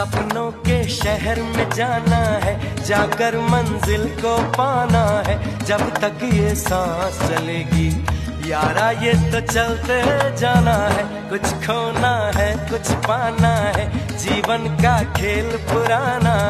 सपनों के शहर में जाना है, जाकर मंजिल को पाना है। जब तक ये सांस चलेगी, यारा ये तो चलते जाना है। कुछ खोना है, कुछ पाना है, जीवन का खेल पुराना